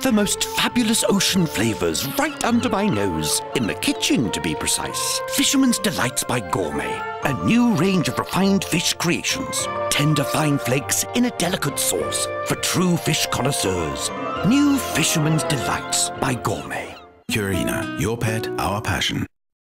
the most fabulous ocean flavors right under my nose. In the kitchen, to be precise. Fisherman's Delights by Gourmet. A new range of refined fish creations. Tender fine flakes in a delicate sauce for true fish connoisseurs. New Fisherman's Delights by Gourmet. Purina, your pet, our passion.